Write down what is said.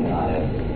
and not as